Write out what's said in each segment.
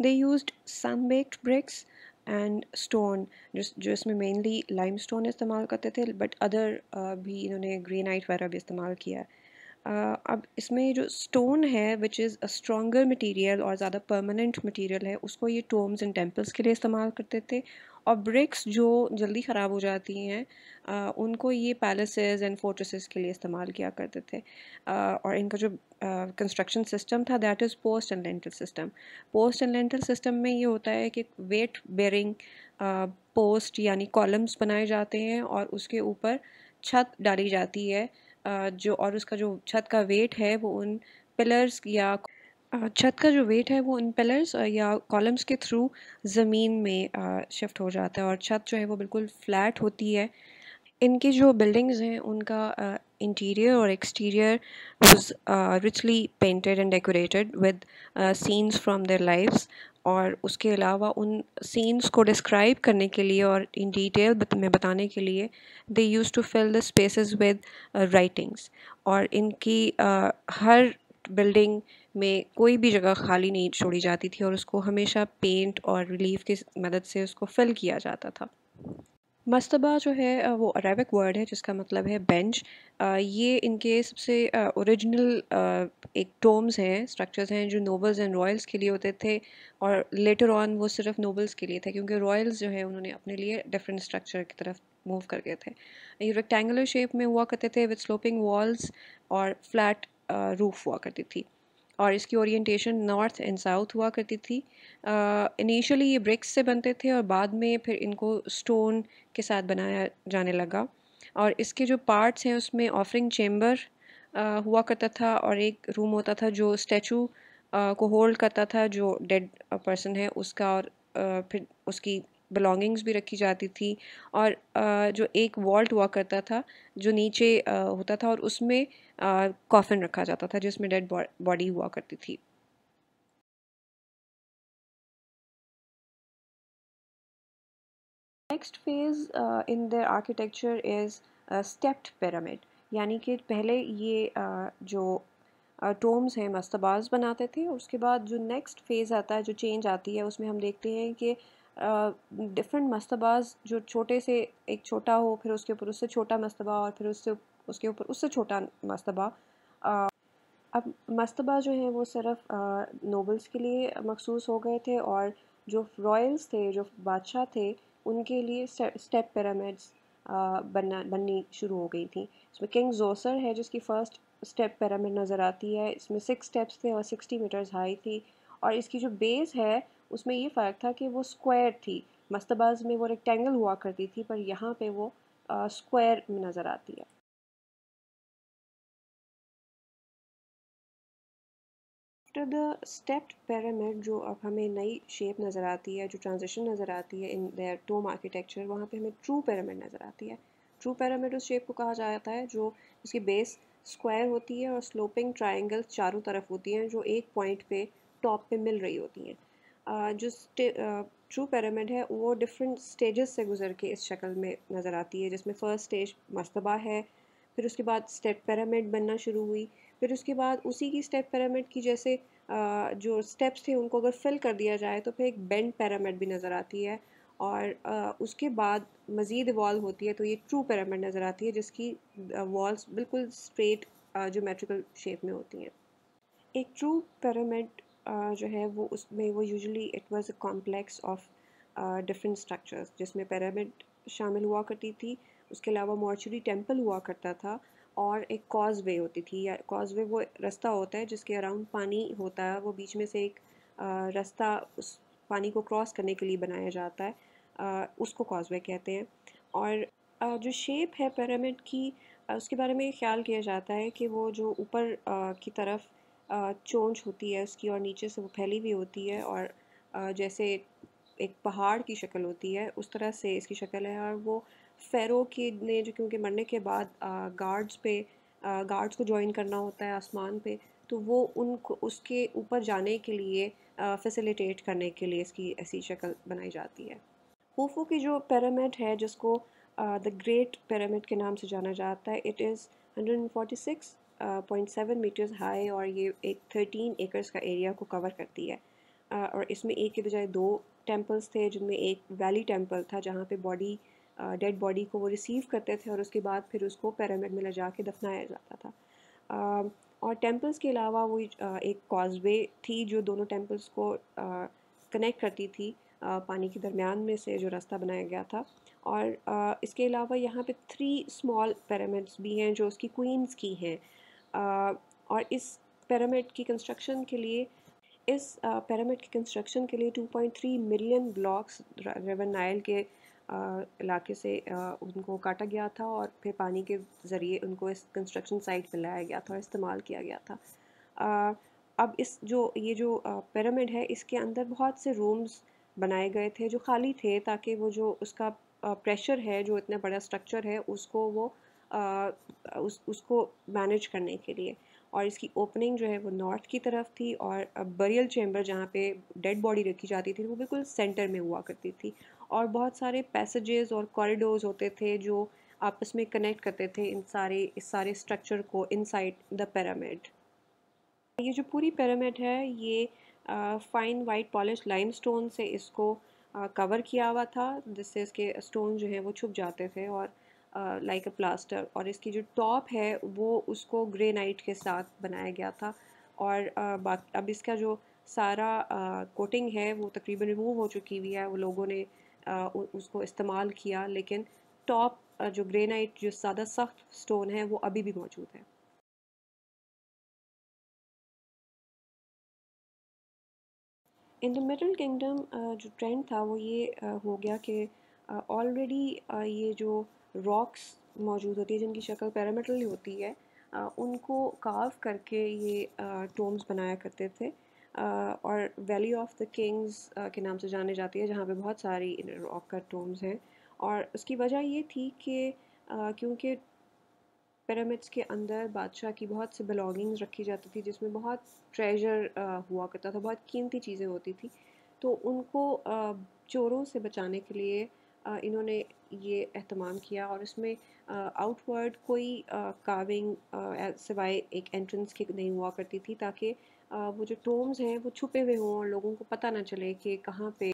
Use sun baked bricks and stone जो जो इसमें मेनली लाइम स्टोन इस्तेमाल करते थे बट अदर भी इन्होंने ग्रेनाइट वगैरह भी इस्तेमाल किया है। अब इसमें जो स्टोन है which is a stronger material और ज़्यादा परमानेंट मटीरियल है, उसको ये टोम्स एंड टेम्पल्स के लिए इस्तेमाल करते थे और ब्रिक्स जो जल्दी ख़राब हो जाती हैं उनको ये पैलेसेस एंड फोर्ट्रेसेस के लिए इस्तेमाल किया करते थे। और इनका जो कंस्ट्रक्शन सिस्टम था that is post and lintel system post and lintel system में ये होता है कि वेट बेरिंग पोस्ट यानी कॉलम्स बनाए जाते हैं और उसके ऊपर छत डाली जाती है। जो, और उसका जो छत का वेट है, वो उन पिलर्स या छत का जो वेट है वो इन पिलर्स या कॉलम्स के थ्रू ज़मीन में शिफ्ट हो जाता है और छत जो है वो बिल्कुल फ्लैट होती है। इनकी जो बिल्डिंग्स हैं उनका इंटीरियर और exterior richly painted and decorated with scenes from their lifes और उसके अलावा उन सीन्स को डिस्क्राइब करने के लिए और इन डिटेल में बताने के लिए they use to fill the spaces with writings और इनकी uh, हर बिल्डिंग में कोई भी जगह खाली नहीं छोड़ी जाती थी और उसको हमेशा पेंट और रिलीफ की मदद से उसको फिल किया जाता था। मस्तबा जो है वो अरेबिक वर्ड है, जिसका मतलब है बेंच ये इनके सबसे ओरिजिनल एक टोम्स हैं स्ट्रक्चर्स हैं, जो नोबल्स एंड रॉयल्स के लिए होते थे और लेटर ऑन वो सिर्फ़ नोबल्स के लिए थे, क्योंकि रॉयल्स जो है, उन्होंने अपने लिए डिफरेंट स्ट्रक्चर की तरफ़ मूव कर गए थे। ये रेक्टेंगुलर शेप में हुआ करते थे विद स्लोपिंग वॉल्स और फ्लैट रूफ हुआ करती थी। और इसकी ओरिएंटेशन नॉर्थ एंड साउथ हुआ करती थी। इनिशियली ये ब्रिक्स से बनते थे और बाद में फिर इनको स्टोन के साथ बनाया जाने लगा। और इसके जो पार्ट्स हैं उसमें ऑफरिंग चेम्बर हुआ करता था और एक रूम होता था जो स्टैचू को होल्ड करता था जो डेड पर्सन है उसका और फिर उसकी बिलोंगिंग्स भी रखी जाती थी और जो एक वॉल्ट हुआ करता था जो नीचे होता था और उसमें कॉफिन रखा जाता था जिसमें डेड बॉडी हुआ करती थी। Next phase in the architecture is stepped pyramid यानी कि पहले ये uh, जो टोम्स uh, हैं मस्तबाज बनाते थे उसके बाद जो नेक्स्ट फ़ेज़ आता है जो चेंज आती है उसमें हम देखते हैं कि डिफरेंट मस्तबाज जो छोटे से एक छोटा हो, फिर उसके ऊपर उससे छोटा मस्तबा और फिर उससे उसके ऊपर उससे छोटा मस्तबा। अब मस्तबा जो है वो सिर्फ़ नोबल्स के लिए मखसूस हो गए थे और जो रॉयल्स थे, जो बादशाह थे, उनके लिए स्टेप पिरामिड्स बनना, बननी शुरू हो गई थी। इसमें किंग जोसर है, जिसकी फ़र्स्ट स्टेप पिरामिड नज़र आती है। इसमें सिक्स स्टेप्स थे और सिक्सटी मीटर्स हाई थी। और इसकी जो बेस है उसमें ये फ़र्क था कि वो स्क्वायर थी। मस्तबाज में वो रेक्टेंगल हुआ करती थी, पर यहाँ पे वो स्क्वायर में नज़र आती है। द स्टेप्ड पैरामिड जो अब हमें नई शेप नज़र आती है, जो ट्रांजिशन नज़र आती है इन देयर टोम आर्किटेक्चर वहाँ पे हमें ट्रू पैरामिड नज़र आती है। ट्रू पैरामिड उस शेप को कहा जाता है, जो उसकी बेस स्क्वायर होती है और स्लोपिंग ट्राइंगल चारों तरफ़ होती हैं, जो एक पॉइंट पे टॉप पे मिल रही होती हैं। जो ट्रू पिरामिड है, वो डिफरेंट स्टेजेस से गुजर के इस शक्ल में नज़र आती है। जिसमें फ़र्स्ट स्टेज मस्तबा है, फिर उसके बाद स्टेप पिरामिड बनना शुरू हुई, फिर उसके बाद उसी की स्टेप पिरामिड की जैसे जो स्टेप्स थे उनको अगर फिल कर दिया जाए तो फिर एक बेंड पिरामिड भी नज़र आती है। और उसके बाद मज़ीद इवॉल्व होती है तो ये ट्रू पिरामिड नज़र आती है, जिसकी वॉल्स बिल्कुल स्ट्रेट जोमेट्रिकल शेप में होती हैं। एक ट्रू पिरामिड जो है वो उसमें वो usually it was a complex of different structures जिसमें पिरामिड शामिल हुआ करती थी, उसके अलावा मॉर्चरी टेंपल हुआ करता था और एक कॉज वे होती थी। या कॉज वे वो रास्ता होता है जिसके अराउंड पानी होता है, वो बीच में से एक रास्ता उस पानी को क्रॉस करने के लिए बनाया जाता है उसको कॉज वे कहते हैं। और जो शेप है पिरामिड की उसके बारे में ख्याल किया जाता है कि वो जो ऊपर की तरफ़ चोंच होती है उसकी और नीचे से वो फैली हुई होती है और जैसे एक पहाड़ की शक्ल होती है, उस तरह से इसकी शक्ल है और वो फ़ेरो की ने जो क्योंकि मरने के बाद गार्ड्स पे गार्ड्स को ज्वाइन करना होता है आसमान पे तो वो उनको, उसके ऊपर जाने के लिए फैसिलिटेट करने के लिए इसकी ऐसी शक्ल बनाई जाती है। खूफू की जो पैरामिड है, जिसको द ग्रेट पिरामिड के नाम से जाना जाता है it is 146 point seven meters high और ये एक थर्टीन एकर्स का एरिया को कवर करती है। और इसमें एक के बजाय दो टेम्पल्स थे, जिनमें एक वैली टेंपल था, जहाँ पे बॉडी डेड बॉडी को वो रिसीव करते थे और उसके बाद फिर उसको पैरामिड में ले जा के दफनाया जाता था। और टेम्पल्स के अलावा वो एक कॉजवे थी, जो दोनों टेम्पल्स को कनेक्ट करती थी पानी के दरमियान में से जो रास्ता बनाया गया था। और इसके अलावा यहाँ पे थ्री स्मॉल पिरामिड्स भी हैं, जो उसकी क्वींस की हैं। और इस पैरामिड की कंस्ट्रक्शन के लिए, इस पैरामिड की कंस्ट्रक्शन के लिए 2.3 मिलियन ब्लॉक्स रिवर नाइल के इलाके से उनको काटा गया था और फिर पानी के ज़रिए उनको इस कंस्ट्रक्शन साइट पर लाया गया था और इस्तेमाल किया गया था। अब इस जो, ये जो पिरामिड है, इसके अंदर बहुत से रूम्स बनाए गए थे जो खाली थे ताकि वो जो उसका प्रेशर है, जो इतना बड़ा स्ट्रक्चर है, उसको वो उस, उसको मैनेज करने के लिए। और इसकी ओपनिंग जो है वो नॉर्थ की तरफ़ थी और बरियल चैम्बर जहाँ पे डेड बॉडी रखी जाती थी, वो बिल्कुल सेंटर में हुआ करती थी। और बहुत सारे पैसेजेस और कॉरिडोर्स होते थे जो आपस में कनेक्ट करते थे इन सारे, इस सारे स्ट्रक्चर को इनसाइड द पैरामिड ये जो पूरी पैरामिड है, ये फाइन वाइट पॉलिश लाइमस्टोन से इसको कवर किया हुआ था, जिससे इसके स्टोन जो है वो छुप जाते थे। और लाइक अ प्लास्टर और इसकी जो टॉप है वो उसको ग्रे नाइट के साथ बनाया गया था। और uh, अब इसका जो सारा कोटिंग uh, है वो तकरीबन रिमूव हो चुकी हुई है। वो लोगों ने उसको इस्तेमाल किया लेकिन टॉप जो ग्रे नाइट जो ज़्यादा सख्त स्टोन है वो अभी भी मौजूद है। इन द मिडल किंगडम जो ट्रेंड था वो ये हो गया कि ऑलरेडी ये जो रॉक्स मौजूद होती है, जिनकी शक्ल पैरामेटल होती है उनको काव करके ये टोम्स बनाया करते थे। और वैली ऑफ़ द किंग्स के नाम से जाने जाती है, जहाँ पे बहुत सारी रॉक का टोम्स हैं। और उसकी वजह ये थी कि क्योंकि पिरामिड्स के अंदर बादशाह की बहुत सी बिलोंगिंग्स रखी जाती थी, जिसमें बहुत ट्रेजर हुआ करता था, बहुत कीमती चीज़ें होती थी तो उनको चोरों से बचाने के लिए इन्होंने ये अहतमाम किया और इसमें आउटवर्ड कोई काविंग सिवाय एक एंट्रेंस की नहीं हुआ करती थी ताकि वो जो टोम्स हैं वो छुपे हुए हों और लोगों को पता ना चले कि कहाँ पे।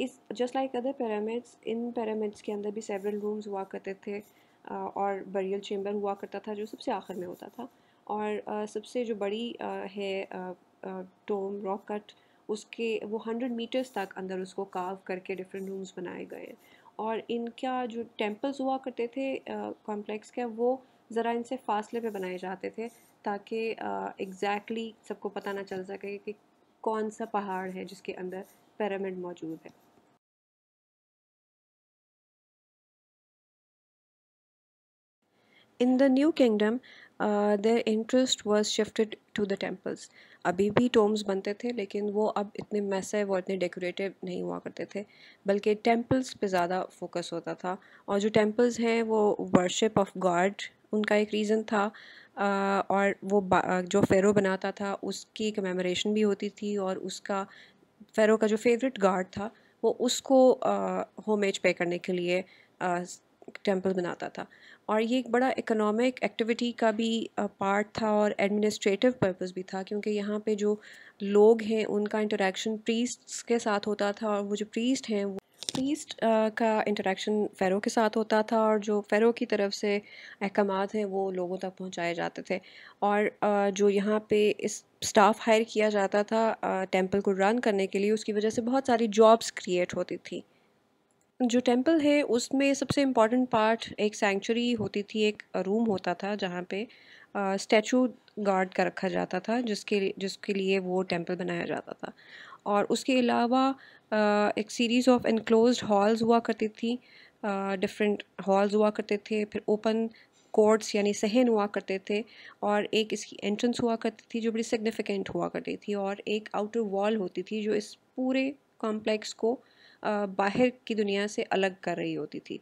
Is just like other pyramids in pyramids के अंदर भी सेवरल रूम्स हुआ करते थे और बरियल चेम्बर हुआ करता था जो सबसे आखिर में होता था। और सबसे जो बड़ी है टोम रॉक कट उसके वो हंड्रेड मीटर्स तक अंदर उसको काव करके डिफरेंट रूम्स बनाए गए और इनका जो टेम्पल्स हुआ करते थे कॉम्प्लेक्स के वो ज़रा इनसे फासले पे बनाए जाते थे ताकि एग्जैक्टली uh, सबको पता ना चल सके कि कौन सा पहाड़ है जिसके अंदर पिरामिड मौजूद है। In the new kingdom their interest was shifted to the temples अभी भी टोम्स बनते थे, लेकिन वो अब इतने मैसेव और इतने डेकोरेटिव नहीं हुआ करते थे, बल्कि टेम्पल्स पे ज़्यादा फोकस होता था। और जो टेम्पल्स हैं, वो वर्शिप ऑफ़ गॉड उनका एक रीज़न था। और वो जो फ़ेरो बनाता था, उसकी कमेमोरेशन भी होती थी, और उसका फ़ेरो का जो फेवरेट गार्ड था, वो उसको होमेज पे करने के लिए टेंपल बनाता था। और ये एक बड़ा इकोनॉमिक एक्टिविटी का भी पार्ट था और एडमिनिस्ट्रेटिव पर्पस भी था, क्योंकि यहाँ पे जो लोग हैं, उनका इंटरेक्शन प्रीस्ट के साथ होता था और वो जो प्रीस्ट हैं, वो प्रीस्ट का इंटरेक्शन फ़ेरो के साथ होता था और जो फ़ेरो की तरफ़ से अहकाम हैं, वो लोगों तक पहुँचाए जाते थे। और जो यहाँ पे इस स्टाफ हायर किया जाता था टेंपल को रन करने के लिए, उसकी वजह से बहुत सारी जॉब्स क्रिएट होती थी। जो टेंपल है, उसमें सबसे इंपॉर्टेंट पार्ट एक सेंचुरी होती थी, एक रूम होता था, जहाँ पे स्टैचू गार्ड का रखा जाता था, जिसके जिसके लिए वो टेंपल बनाया जाता था। और उसके अलावा एक सीरीज़ ऑफ़ इनक्लोज हॉल्स हुआ करती थी डिफरेंट हॉल्स हुआ करते थे, फिर ओपन कोर्ट्स यानी सहन हुआ करते थे, और एक इसकी एंट्रेंस हुआ करती थी, जो बड़ी सिग्निफिकेंट हुआ करती थी, और एक आउटर वॉल होती थी, जो इस पूरे कॉम्प्लेक्स को बाहर की दुनिया से अलग कर रही होती थी।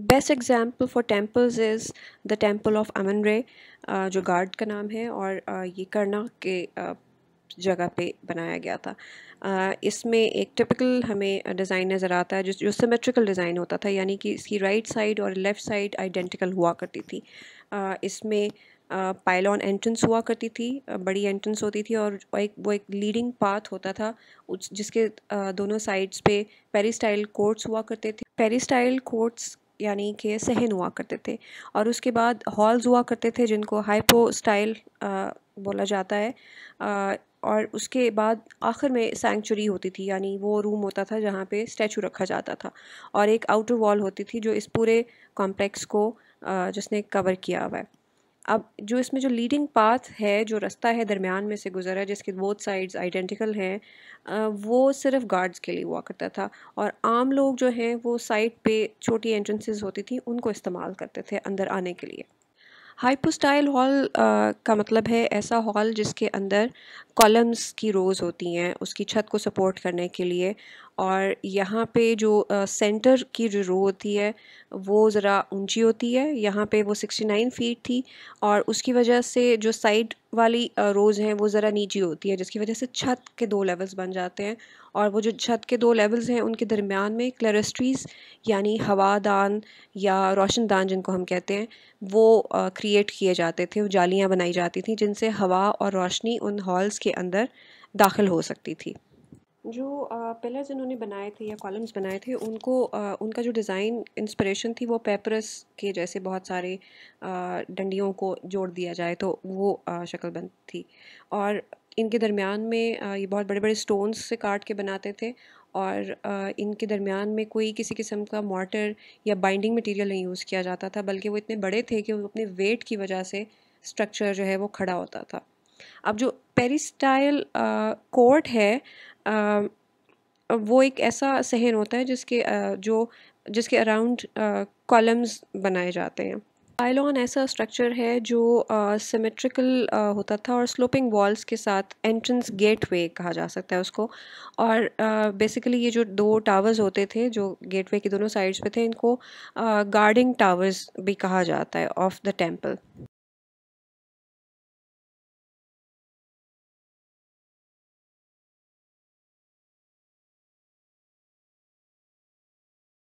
Best example for temples is the temple of Amun Ra जो गार्ड का नाम है और ये करना के जगह पे बनाया गया था। इसमें एक टिपिकल हमें डिज़ाइन नज़र आता है, जो जो सिमेट्रिकल डिज़ाइन होता था, यानी कि इसकी राइट साइड और लेफ़्ट साइड आइडेंटिकल हुआ करती थी। इसमें पाइलॉन एंट्रेंस हुआ करती थी बड़ी एंट्रेंस होती थी और एक वो एक लीडिंग पाथ होता था उस जिसके दोनों साइड्स पे पेरी स्टाइल कोर्ट्स हुआ करते थे। पेरी स्टाइल कोर्ट्स यानी कि सहन हुआ करते थे और उसके बाद हॉल्स हुआ करते थे जिनको हाइपो स्टाइल बोला जाता है। आ, और उसके बाद आखिर में सेंचुरी होती थी यानी वो रूम होता था जहाँ पे स्टैचू रखा जाता था। और एक आउटर वॉल होती थी जो इस पूरे कॉम्प्लेक्स को जिसने कवर किया हुआ है। अब जो इसमें जो लीडिंग पाथ है, जो रास्ता है दरमियान में से गुजरा है जिसके बोथ साइड्स आइडेंटिकल हैं वो सिर्फ़ गार्ड्स के लिए हुआ करता था। और आम लोग जो हैं, वो साइड पे छोटी एंट्रेंसेस होती थी, उनको इस्तेमाल करते थे अंदर आने के लिए। हाइपोस्टाइल हॉल का मतलब है ऐसा हॉल जिसके अंदर कॉलम्स की रोज़ होती हैं, उसकी छत को सपोर्ट करने के लिए और यहाँ पे जो सेंटर की जो रो होती है, वो ज़रा ऊँची होती है। यहाँ पे वो 69 फीट थी और उसकी वजह से जो साइड वाली रोज़ हैं, वो ज़रा नीची होती है, जिसकी वजह से छत के दो लेवल्स बन जाते हैं। और वो जो छत के दो लेवल्स हैं, उनके दरमियान में क्लरस्ट्रीज़ यानी हवादान या रोशनदान जिनको हम कहते हैं, वो क्रिएट किए जाते थे जालियाँ बनाई जाती थी, जिनसे हवा और रोशनी उन हॉल्स के अंदर दाखिल हो सकती थी। जो पिलर्स इन्होंने बनाए थे या कॉलम्स बनाए थे, उनको उनका जो डिज़ाइन इंस्पिरेशन थी, वो पेपरस के जैसे बहुत सारे डंडियों को जोड़ दिया जाए तो वो शक्ल बन थी। और इनके दरमियान में ये बहुत बड़े बड़े स्टोन्स से काट के बनाते थे और इनके दरमियान में कोई किसी किस्म का मोटर या बाइंडिंग मटेरियल नहीं यूज़ किया जाता था, बल्कि वो इतने बड़े थे कि वो अपने वेट की वजह से स्ट्रक्चर जो है वो खड़ा होता था। अब जो पेरिस्टाइल कोर्ट है वो एक ऐसा सहन होता है जिसके जो, जिसके अराउंड कॉलम्स बनाए जाते हैं। पाइलॉन ऐसा स्ट्रक्चर है जो सिमेट्रिकल होता था और स्लोपिंग वॉल्स के साथ एंट्रेंस गेटवे कहा जा सकता है उसको। और बेसिकली ये जो दो टावर्स होते थे, जो गेटवे की दोनों साइड्स पे थे, इनको गार्डिंग टावर्स भी कहा जाता है ऑफ़ द टेंपल